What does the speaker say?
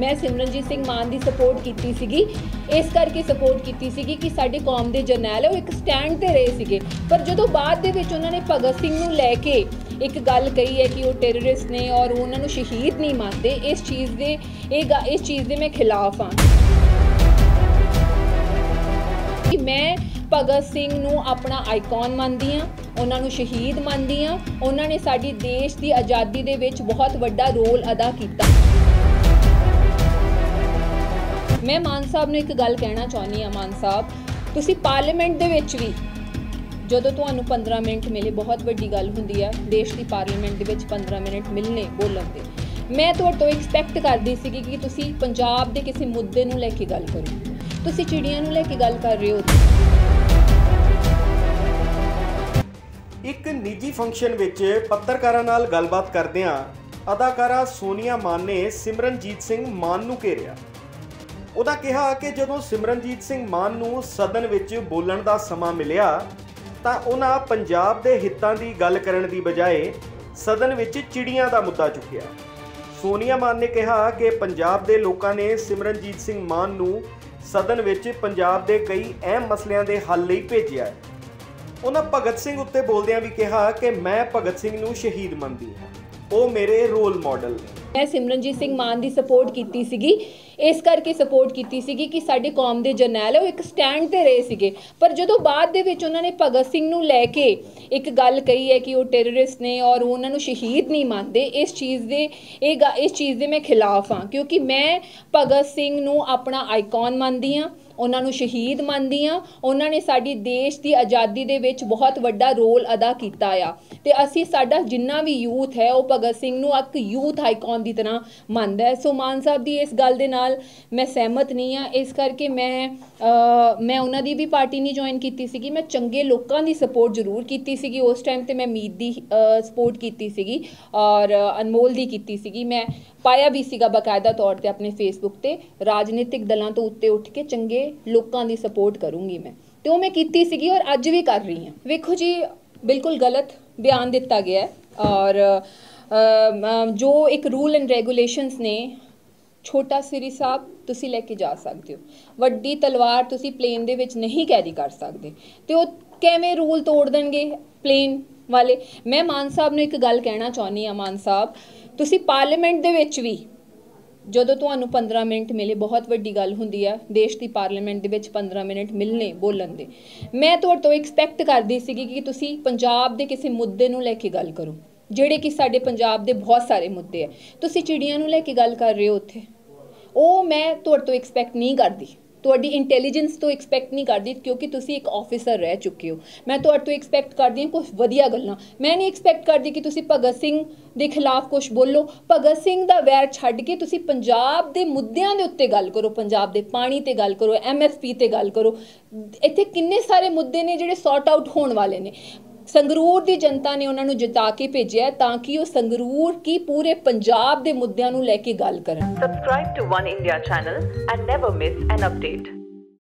ਮੈਂ ਸਿਮਰਨਜੀਤ ਸਿੰਘ ਮਾਨ ਦੀ ਸਪੋਰਟ ਕੀਤੀ ਸੀਗੀ। ਇਸ ਕਰਕੇ ਸਪੋਰਟ ਕੀਤੀ ਸੀਗੀ ਕਿ ਸਾਡੇ ਕੌਮ ਦੇ ਜਰਨੈਲ ਹੈ ਉਹ ਇੱਕ ਸਟੈਂਡ ਤੇ ਰਹੇ ਸੀਗੇ। ਪਰ ਜਦੋਂ ਬਾਅਦ ਦੇ ਵਿੱਚ ਉਹਨਾਂ ਨੇ ਭਗਤ ਸਿੰਘ ਨੂੰ ਲੈ ਕੇ ਇੱਕ ਗੱਲ ਕਹੀ ਹੈ ਕਿ ਉਹ ਟੈਰਰਿਸਟ ਨੇ ਔਰ ਉਹਨਾਂ ਨੂੰ ਸ਼ਹੀਦ ਨਹੀਂ ਮੰਨਦੇ, ਇਸ ਚੀਜ਼ ਦੇ, ਇਹ ਗ- ਇਸ ਚੀਜ਼ ਦੇ ਮੈਂ ਖਿਲਾਫ ਹਾਂ। ਕਿ ਮੈਂ ਭਗਤ ਸਿੰਘ ਨੂੰ ਆਪਣਾ ਆਈਕਨ ਮੰਨਦੀ ਆ ਉਹਨਾਂ ਨੂੰ ਸ਼ਹੀਦ ਮੰਨਦੀ ਆ ਉਹਨਾਂ ਨੇ ਸਾਡੀ ਦੇਸ਼ ਦੀ ਆਜ਼ਾਦੀ ਦੇ ਵਿੱਚ ਬਹੁਤ ਵੱਡਾ ਰੋਲ ਅਦਾ ਕੀਤਾ। ਮੈਂ ਮਾਨ ਸਾਹਿਬ ਨੂੰ ਇੱਕ ਗੱਲ ਕਹਿਣਾ ਚਾਹੁੰਦੀ ਆ ਮਾਨ ਸਾਹਿਬ। ਤੁਸੀਂ ਪਾਰਲੀਮੈਂਟ ਦੇ ਵਿੱਚ ਵੀ ਜਦੋਂ ਤੁਹਾਨੂੰ 15 ਮਿੰਟ ਮਿਲੇ, ਬਹੁਤ ਵੱਡੀ ਗੱਲ ਹੁੰਦੀ ਆ, ਦੇਸ਼ ਦੀ ਪਾਰਲੀਮੈਂਟ ਦੇ ਵਿੱਚ 15 ਮਿੰਟ ਮਿਲਨੇ ਬੋਲਣ ਦੇ। ਮੈਂ ਤੁਹਾਡੇ ਤੋਂ ਐਕਸਪੈਕਟ ਕਰਦੀ ਸੀਗੀ ਕਿ ਤੁਸੀਂ ਪੰਜਾਬ ਦੇ ਕਿਸੇ ਮੁੱਦੇ ਨੂੰ ਲੈ ਕੇ ਗੱਲ ਕਰੋ। ਤੁਸੀਂ ਚਿੜੀਆਂ ਨੂੰ ਲੈ ਕੇ ਗੱਲ ਕਰ ਰਹੇ ਹੋ। ਇੱਕ ਨਿੱਜੀ ਫੰਕਸ਼ਨ ਵਿੱਚ ਪੱਤਰਕਾਰਾਂ ਨਾਲ ਗੱਲਬਾਤ ਕਰਦਿਆਂ ਅਦਾਕਾਰਾ ਸੋਨੀਆ ਮਾਨ ਨੇ ਸਿਮਰਨਜੀਤ ਸਿੰਘ ਮਾਨ ਨੂੰ ਘੇਰਿਆ। ਉਹਦਾ ਕਿਹਾ ਕਿ ਜਦੋਂ ਸਿਮਰਨਜੀਤ ਸਿੰਘ ਮਾਨ ਨੂੰ ਸਦਨ ਵਿੱਚ ਬੋਲਣ ਦਾ ਸਮਾਂ ਮਿਲਿਆ, ਤਾਂ ਉਹਨਾਂ ਪੰਜਾਬ ਦੇ ਹਿੱਤਾਂ ਦੀ ਗੱਲ ਕਰਨ ਦੀ ਬਜਾਏ ਸਦਨ ਵਿੱਚ ਚਿੜੀਆਂ ਦਾ ਮੁੱਦਾ ਚੁੱਕਿਆ। ਸੋਨੀਆ ਮਾਨ ਨੇ ਕਿਹਾ ਕਿ ਪੰਜਾਬ ਦੇ ਲੋਕਾਂ ਨੇ ਸਿਮਰਨਜੀਤ ਸਿੰਘ ਮਾਨ ਨੂੰ ਸਦਨ ਵਿੱਚ ਪੰਜਾਬ ਦੇ ਕਈ ਅਹਿਮ ਮਸਲਿਆਂ ਦੇ ਹੱਲ ਲਈ ਭੇਜਿਆ ਹੈ। ਉਹਨਾਂ ਭਗਤ ਸਿੰਘ ਉੱਤੇ ਬੋਲਦਿਆਂ ਵੀ ਕਿਹਾ ਕਿ ਮੈਂ ਭਗਤ ਸਿੰਘ ਨੂੰ ਸ਼ਹੀਦ ਮੰਨਦੀ ਹਾਂ। ਉਹ ਮੇਰੇ ਰੋਲ ਮਾਡਲ ਨੇ। ਮੈਂ ਸਿਮਰਨਜੀਤ ਸਿੰਘ ਮਾਨ ਦੀ ਸਪੋਰਟ ਕੀਤੀ ਸੀਗੀ। ਇਸ ਕਰਕੇ ਸਪੋਰਟ ਕੀਤੀ ਸੀਗੀ ਕਿ ਸਾਡੇ ਕੌਮ ਦੇ ਜਰਨੈਲ ਹੈ ਉਹ ਇੱਕ ਸਟੈਂਡ ਤੇ ਰਹੇ ਸੀਗੇ। ਪਰ ਜਦੋਂ ਬਾਅਦ ਦੇ ਵਿੱਚ ਉਹਨਾਂ ਨੇ ਭਗਤ ਸਿੰਘ ਨੂੰ ਲੈ ਕੇ ਇੱਕ ਗੱਲ ਕਹੀ ਹੈ ਕਿ ਉਹ ਟੈਰਰਿਸਟ ਨੇ ਔਰ ਉਹਨਾਂ ਨੂੰ ਸ਼ਹੀਦ ਨਹੀਂ ਮੰਨਦੇ, ਇਸ ਚੀਜ਼ ਦੇ, ਇਹ ਗ- ਇਸ ਚੀਜ਼ ਦੇ ਮੈਂ ਖਿਲਾਫ ਹਾਂ। ਕਿਉਂਕਿ ਮੈਂ ਭਗਤ ਸਿੰਘ ਨੂੰ ਆਪਣਾ ਆਈਕਨ ਮੰਨਦੀ ਹਾਂ। ਉਹਨਾਂ ਨੂੰ ਸ਼ਹੀਦ ਮੰਨਦੀ ਆ ਉਹਨਾਂ ਨੇ ਸਾਡੀ ਦੇਸ਼ ਦੀ ਆਜ਼ਾਦੀ ਦੇ ਵਿੱਚ ਬਹੁਤ ਵੱਡਾ ਰੋਲ ਅਦਾ ਕੀਤਾ ਆ। ਤੇ ਅਸੀਂ ਸਾਡਾ ਜਿੰਨਾ ਵੀ ਯੂਥ ਹੈ, ਉਹ ਭਗਤ ਸਿੰਘ ਨੂੰ ਇੱਕ ਯੂਥ ਆਈਕਨ ਦੀ ਤਰ੍ਹਾਂ ਮੰਨਦਾ ਹੈ। ਸੋ ਮਾਨ ਸਾਹਿਬ ਦੀ ਇਸ ਗੱਲ ਦੇ ਨਾਲ ਮੈਂ ਸਹਿਮਤ ਨਹੀਂ ਆ ਇਸ ਕਰਕੇ ਮੈਂ ਮੈਂ ਉਹਨਾਂ ਦੀ ਵੀ ਪਾਰਟੀ ਨਹੀਂ ਜੁਆਇਨ ਕੀਤੀ ਸੀਗੀ। ਮੈਂ ਚੰਗੇ ਲੋਕਾਂ ਦੀ ਸਪੋਰਟ ਜ਼ਰੂਰ ਕੀਤੀ ਸੀਗੀ। ਉਸ ਟਾਈਮ ਤੇ ਮੈਂ ਮੀਤ ਦੀ ਸਪੋਰਟ ਕੀਤੀ ਸੀਗੀ ਔਰ ਅਨਮੋਲ ਦੀ ਕੀਤੀ ਸੀਗੀ। ਮੈਂ ਪਾਇਆ ਵੀ ਸੀਗਾ ਬਕਾਇਦਾ ਤੌਰ ਤੇ ਆਪਣੇ ਫੇਸਬੁੱਕ ਤੇ। ਰਾਜਨੀਤਿਕ ਦਲਾਂ ਤੋਂ ਉੱਤੇ ਉੱਠ ਕੇ ਚੰਗੇ ਲੋਕਾਂ ਦੀ ਸਪੋਰਟ ਕਰੂੰਗੀ ਮੈਂ। ਤੇ ਉਹ ਮੈਂ ਕੀਤੀ ਸੀਗੀ ਔਰ ਅੱਜ ਵੀ ਕਰ ਰਹੀ ਹਾਂ। ਵੇਖੋ ਜੀ, ਬਿਲਕੁਲ ਗਲਤ ਬਿਆਨ ਦਿੱਤਾ ਗਿਆ ਹੈ। ਔਰ ਜੋ ਇੱਕ ਰੂਲ ਐਂਡ ਰੈਗੂਲੇਸ਼ਨਸ ਨੇ, ਛੋਟਾ ਸ੍ਰੀ ਸਾਹਿਬ, ਤੁਸੀਂ ਲੈ ਕੇ ਜਾ ਸਕਦੇ ਹੋ। ਵੱਡੀ ਤਲਵਾਰ ਤੁਸੀਂ ਪਲੇਨ ਦੇ ਵਿੱਚ ਨਹੀਂ ਕੈਰੀ ਕਰ ਸਕਦੇ। ਤੇ ਉਹ ਕਿਵੇਂ ਰੂਲ ਤੋੜ ਦੇਣਗੇ ਪਲੇਨ ਵਾਲੇ? ਮੈਂ ਮਾਨ ਸਾਹਿਬ ਨੂੰ ਇੱਕ ਗੱਲ ਕਹਿਣਾ ਚਾਹੁੰਦੀ ਆ ਮਾਨ ਸਾਹਿਬ। ਤੁਸੀਂ ਪਾਰਲੀਮੈਂਟ ਦੇ ਵਿੱਚ ਵੀ ਜਦੋਂ ਤੁਹਾਨੂੰ 15 ਮਿੰਟ ਮਿਲੇ, ਬਹੁਤ ਵੱਡੀ ਗੱਲ ਹੁੰਦੀ ਆ, ਦੇਸ਼ ਦੀ ਪਾਰਲੀਮੈਂਟ ਦੇ ਵਿੱਚ 15 ਮਿੰਟ ਮਿਲਨੇ ਬੋਲਣ ਦੇ। ਮੈਂ ਤੁਹਾਡੇ ਤੋਂ ਐਕਸਪੈਕਟ ਕਰਦੀ ਸੀਗੀ ਕਿ ਤੁਸੀਂ ਪੰਜਾਬ ਦੇ ਕਿਸੇ ਮੁੱਦੇ ਨੂੰ ਲੈ ਕੇ ਗੱਲ ਕਰੋ, ਜਿਹੜੇ ਕਿ ਸਾਡੇ ਪੰਜਾਬ ਦੇ ਬਹੁਤ ਸਾਰੇ ਮੁੱਦੇ ਆ। ਤੁਸੀਂ ਚਿੜੀਆਂ ਨੂੰ ਲੈ ਕੇ ਗੱਲ ਕਰ ਰਹੇ ਹੋ ਉੱਥੇ। ਉਹ ਮੈਂ ਤੁਹਾਡੇ ਤੋਂ ਐਕਸਪੈਕਟ ਨਹੀਂ ਕਰਦੀ। ਤੁਹਾਡੀ ਇੰਟੈਲੀਜੈਂਸ ਤੋਂ ਐਕਸਪੈਕਟ ਨਹੀਂ ਕਰਦੀ ਕਿਉਂਕਿ ਤੁਸੀਂ ਇੱਕ ਆਫੀਸਰ ਰਹਿ ਚੁੱਕੇ ਹੋ। ਮੈਂ ਤੁਹਾਡੇ ਤੋਂ ਐਕਸਪੈਕਟ ਕਰਦੀ ਹਾਂ ਕੁਝ ਵਧੀਆ ਗੱਲਾਂ। ਮੈਂ ਨਹੀਂ ਐਕਸਪੈਕਟ ਕਰਦੀ ਕਿ ਤੁਸੀਂ ਭਗਤ ਸਿੰਘ ਦੇ ਖਿਲਾਫ ਕੁਝ ਬੋਲੋ। ਭਗਤ ਸਿੰਘ ਦਾ ਵੈਰ ਛੱਡ ਕੇ ਤੁਸੀਂ ਪੰਜਾਬ ਦੇ ਮੁੱਦਿਆਂ ਦੇ ਉੱਤੇ ਗੱਲ ਕਰੋ, ਪੰਜਾਬ ਦੇ ਪਾਣੀ ਤੇ ਗੱਲ ਕਰੋ ਐਮਐਸਪੀ ਤੇ ਗੱਲ ਕਰੋ। ਇੱਥੇ ਕਿੰਨੇ ਸਾਰੇ ਮੁੱਦੇ ਨੇ ਜਿਹੜੇ ਸੌਰਟ ਆਊਟ ਹੋਣ ਵਾਲੇ ਨੇ। ਸੰਗਰੂਰ ਦੀ ਜਨਤਾ ਨੇ ਉਹਨਾਂ ਨੂੰ ਜਿਤਾ ਕੇ ਭੇਜਿਆ ਤਾਂ ਕਿ ਉਹ ਸੰਗਰੂਰ ਕੀ ਪੂਰੇ ਪੰਜਾਬ ਦੇ ਮੁੱਦਿਆਂ ਨੂੰ ਲੈ ਕੇ ਗੱਲ ਕਰਨ Subscribe to One India channel and never miss an update.